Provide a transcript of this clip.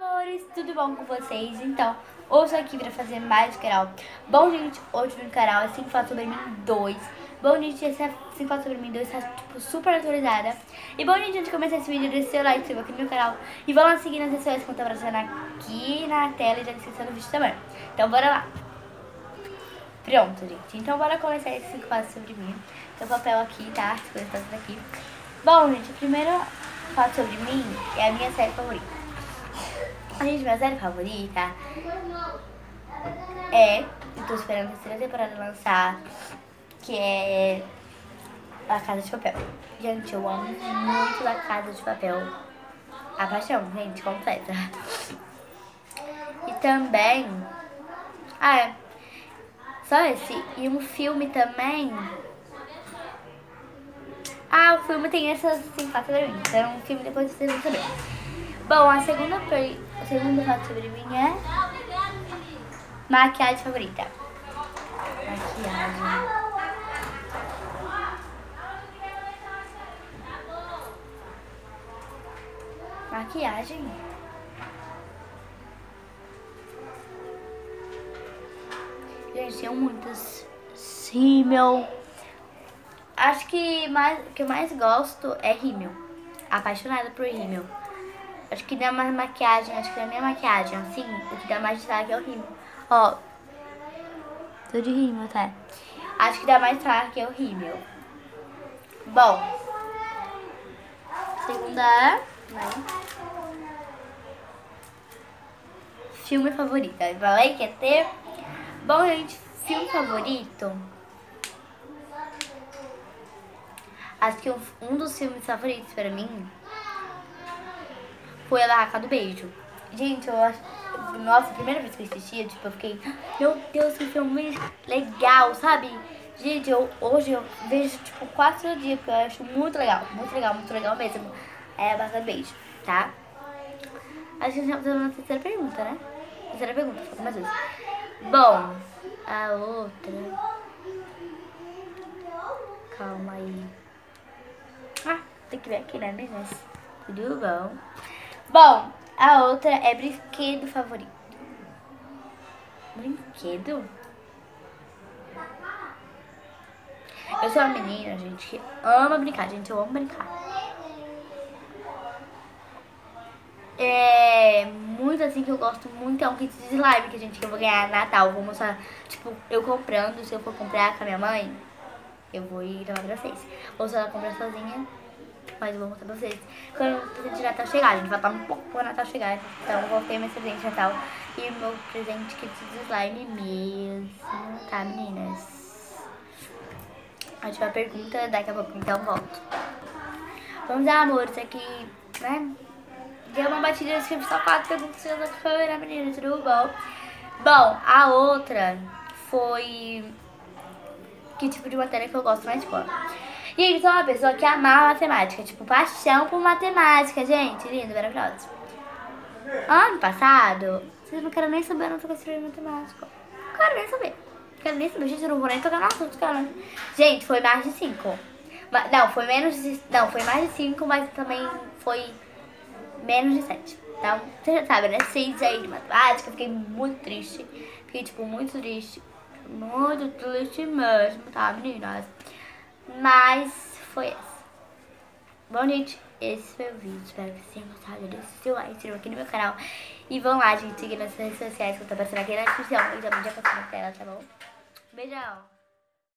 amores, tudo bom com vocês? Então, hoje eu aqui pra fazer mais canal. Bom, gente, hoje no canal é 5 Fatos Sobre Mim 2. Bom, gente, esse é 5 Fatos Sobre Mim 2 tá, tipo, super atualizada. E bom, gente, antes de começar esse vídeo, deixe seu like, se aqui no meu canal. E vão lá seguir nas redes sociais que estão aparecendo aqui na tela e na descrição do vídeo também. Então, bora lá. Pronto, gente. Então, bora começar esse 5 Fatos Sobre Mim. Tem o papel aqui, tá? As coisas todas aqui. Bom, gente, o primeiro fato sobre mim é a minha série favorita. A gente, minha série favorita é. Eu tô esperando a terceira temporada lançar. Que é. A Casa de Papel. Gente, eu amo muito a Casa de Papel. A paixão, gente, completa. E também. Ah, é. Só esse. E um filme também. Ah, o filme tem essas cinco fatos sobre mim. Então, o filme depois vocês vão saber. Bom, a segunda, per... o segundo fato sobre mim é maquiagem favorita. Maquiagem. Maquiagem. Gente, tem muitas. Meu. Acho que mais, o que eu mais gosto é rímel. Apaixonada por rímel. Acho que dá mais maquiagem, acho que da minha maquiagem, assim, o que dá mais destaque é o rímel. Ó, tô de rímel, tá? Acho que dá mais destaque é o rímel. Bom, segunda é... Filme favorito. Falei que ia ter... Bom, gente, filme favorito... Acho que um dos filmes favoritos pra mim foi a Barraca do Beijo. Gente, eu acho. Nossa, a primeira vez que eu assisti, tipo, eu fiquei, meu Deus, que filme legal, sabe? Gente, eu, hoje eu vejo, tipo, quatro dias, porque eu acho muito legal, muito legal, muito legal mesmo. É a Barraca do Beijo, tá? A gente já fazendo uma terceira pergunta, né? Terceira pergunta, falta mais vezes. Bom, a outra. Calma aí. Ah, tem que ver aqui, né, meninas? Tudo bom? Bom, a outra é brinquedo favorito. Brinquedo? Eu sou uma menina, gente, que ama brincar. Gente, eu amo brincar. É muito assim que eu gosto muito. É um kit de slime que gente que eu vou ganhar Natal. Vou mostrar, tipo, eu comprando. Se eu for comprar com a minha mãe, eu vou ir levar pra vocês. Ou se ela comprar sozinha, mas eu vou mostrar pra vocês. Quando o presente de Natal chegar, a gente vai estar um pouco pro Natal chegar. Então eu vou ter meu presente de Natal e meu presente kit de slime mesmo. Tá, meninas? A vai pergunta daqui a pouco, então volto. Vamos lá, amores, aqui, né? Deu uma batida, eu escrevi só quatro perguntas da câmera, meninas, tudo bom? Bom, a outra foi que tipo de matéria que eu gosto mais de escola. E eles são uma pessoa que ama matemática, tipo, paixão por matemática, gente, lindo, maravilhoso. Ano passado, vocês não querem nem saber a nota que eu escrevi matemática. Não quero nem saber. Não quero nem saber, gente, eu não vou nem tocar no assunto, cara. Gente, foi mais de 5. Não, foi menos de... Não, foi mais de 5, mas também foi menos de 7. Então, você já sabe, né? 6 aí de matemática, fiquei muito triste. Fiquei, tipo, muito triste. Muito triste mesmo, tá, meninas? Mas foi esse. Bom, gente, esse foi o vídeo. Espero que vocês tenham gostado. Deixe seu like, se aqui no meu canal. E vão lá, gente, seguir nas redes sociais que eu tô aparecendo aqui na descrição. E também já passou na tela, tá bom? Beijão!